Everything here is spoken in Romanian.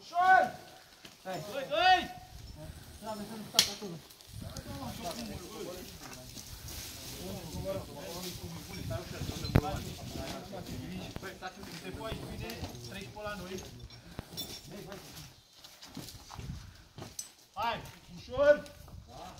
Ușor! Hai! Doi, doi! Da, mi-a stat ușor! Da.